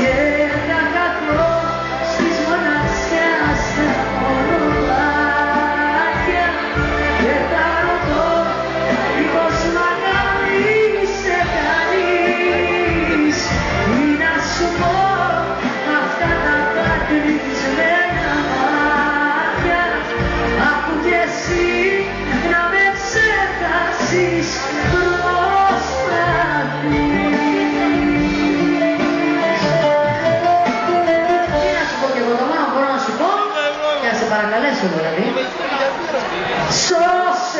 Yeah. para la ¡Sos!